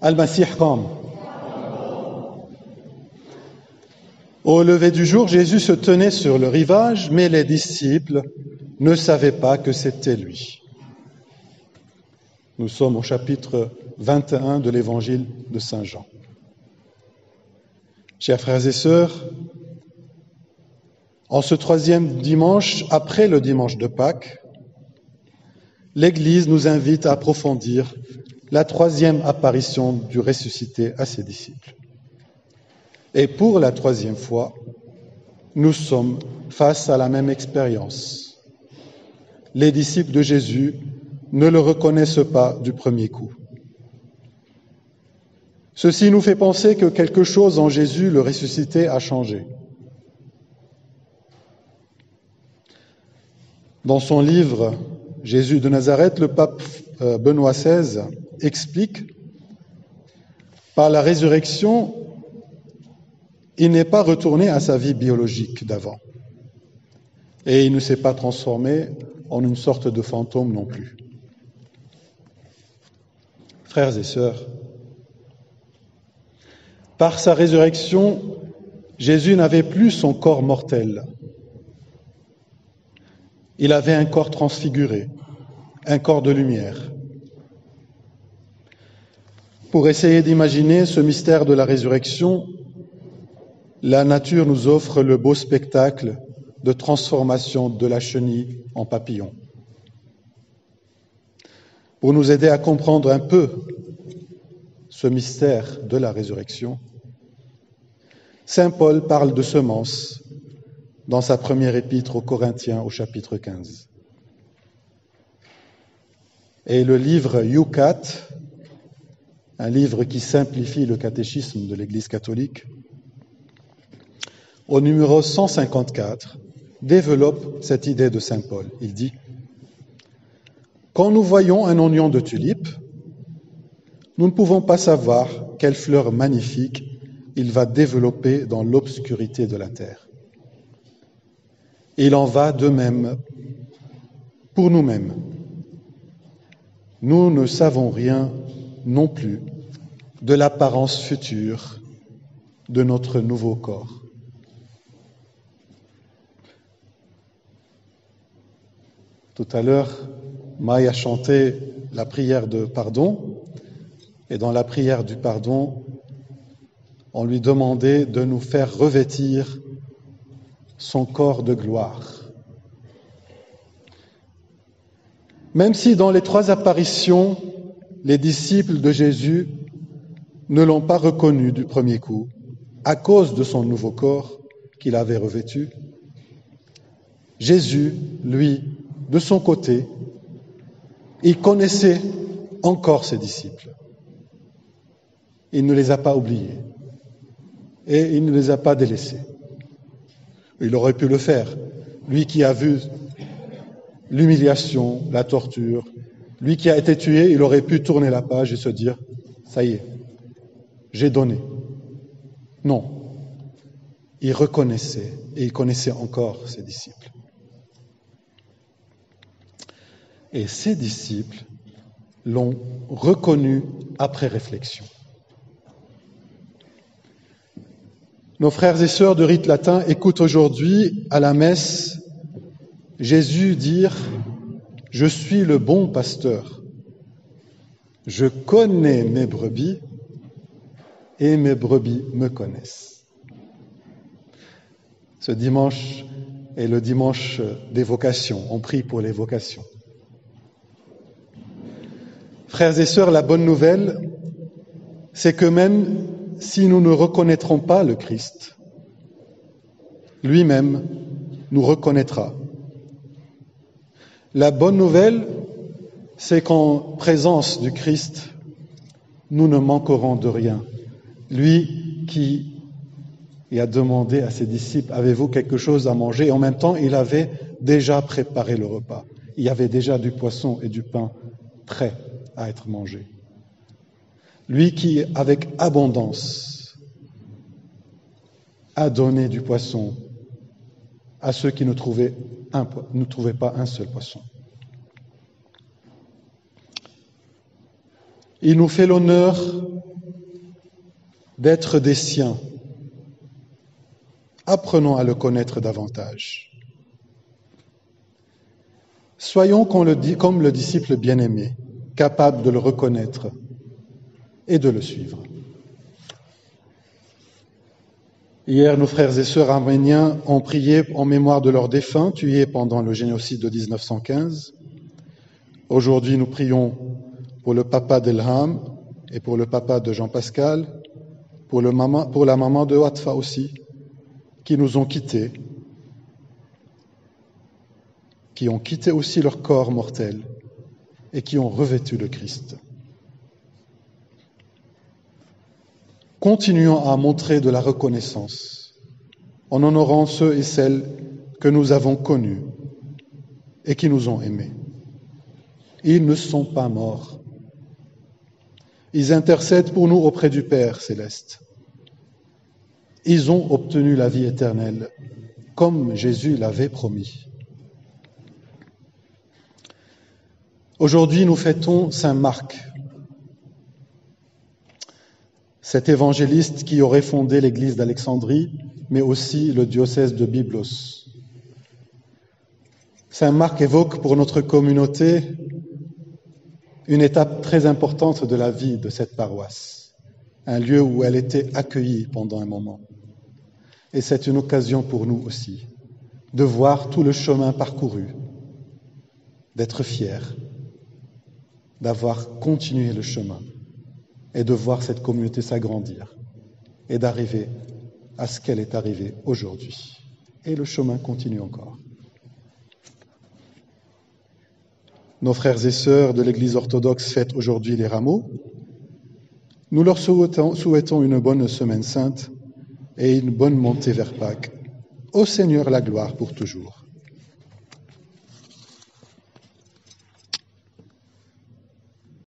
Al-Masih Au lever du jour, Jésus se tenait sur le rivage, mais les disciples ne savaient pas que c'était lui. Nous sommes au chapitre 21 de l'évangile de Saint Jean. Chers frères et sœurs, en ce troisième dimanche, après le dimanche de Pâques, l'Église nous invite à approfondir la troisième apparition du ressuscité à ses disciples. Et pour la troisième fois, nous sommes face à la même expérience. Les disciples de Jésus ne le reconnaissent pas du premier coup. Ceci nous fait penser que quelque chose en Jésus, le ressuscité, a changé. Dans son livre Jésus de Nazareth, le pape euh, Benoît XVI explique par la résurrection, il n'est pas retourné à sa vie biologique d'avant. Et il ne s'est pas transformé en une sorte de fantôme non plus. Frères et sœurs, par sa résurrection, Jésus n'avait plus son corps mortel. Il avait un corps transfiguré, un corps de lumière. Pour essayer d'imaginer ce mystère de la résurrection, la nature nous offre le beau spectacle de transformation de la chenille en papillon. Pour nous aider à comprendre un peu ce mystère de la résurrection, Saint Paul parle de semences dans sa première épître aux Corinthiens au chapitre 15. Et le livre Yucat, un livre qui simplifie le catéchisme de l'Église catholique, au numéro 154, développe cette idée de Saint Paul. Il dit Quand nous voyons un oignon de tulipe, nous ne pouvons pas savoir quelle fleur magnifique il va développer dans l'obscurité de la terre. Il en va de même pour nous-mêmes. Nous ne savons rien non plus de l'apparence future de notre nouveau corps. Tout à l'heure, Maï a chanté la prière de pardon, et dans la prière du pardon, on lui demandait de nous faire revêtir son corps de gloire. Même si dans les trois apparitions, les disciples de Jésus ne l'ont pas reconnu du premier coup, à cause de son nouveau corps qu'il avait revêtu, Jésus, lui, de son côté, il connaissait encore ses disciples. Il ne les a pas oubliés et il ne les a pas délaissés. Il aurait pu le faire. Lui qui a vu l'humiliation, la torture, lui qui a été tué, il aurait pu tourner la page et se dire, ça y est, j'ai donné. Non. Il reconnaissait et il connaissait encore ses disciples. Et ses disciples l'ont reconnu après réflexion. Nos frères et sœurs de rite latin écoutent aujourd'hui à la messe Jésus dire Je suis le bon pasteur. Je connais mes brebis et mes brebis me connaissent. Ce dimanche est le dimanche des vocations. On prie pour les vocations. Frères et sœurs, la bonne nouvelle, c'est que même si nous ne reconnaîtrons pas le Christ, lui-même nous reconnaîtra. La bonne nouvelle, c'est qu'en présence du Christ, nous ne manquerons de rien. Lui qui a demandé à ses disciples, avez-vous quelque chose à manger? En même temps, il avait déjà préparé le repas. Il y avait déjà du poisson et du pain prêts à être mangé. Lui qui, avec abondance, a donné du poisson à ceux qui ne trouvaient, pas un seul poisson. Il nous fait l'honneur d'être des siens. Apprenons à le connaître davantage. Soyons comme le disciple bien-aimé, capable de le reconnaître et de le suivre. Hier, nos frères et sœurs arméniens ont prié en mémoire de leurs défunts tués pendant le génocide de 1915. Aujourd'hui, nous prions pour le papa d'Elham et pour le papa de Jean-Pascal, pour, pour, la maman de Watfa aussi, qui nous ont quittés, qui ont quitté aussi leur corps mortel et qui ont revêtu le Christ. Continuons à montrer de la reconnaissance en honorant ceux et celles que nous avons connus et qui nous ont aimés. Ils ne sont pas morts. Ils intercèdent pour nous auprès du Père céleste. Ils ont obtenu la vie éternelle, comme Jésus l'avait promis. Aujourd'hui, nous fêtons Saint Marc, cet évangéliste qui aurait fondé l'église d'Alexandrie, mais aussi le diocèse de Byblos. Saint Marc évoque pour notre communauté une étape très importante de la vie de cette paroisse, un lieu où elle était accueillie pendant un moment. Et c'est une occasion pour nous aussi de voir tout le chemin parcouru, d'être fiers, d'avoir continué le chemin et de voir cette communauté s'agrandir et d'arriver à ce qu'elle est arrivée aujourd'hui. Et le chemin continue encore. Nos frères et sœurs de l'Église orthodoxe fêtent aujourd'hui les rameaux. Nous leur souhaitons, une bonne semaine sainte et une bonne montée vers Pâques. Au Seigneur la gloire pour toujours.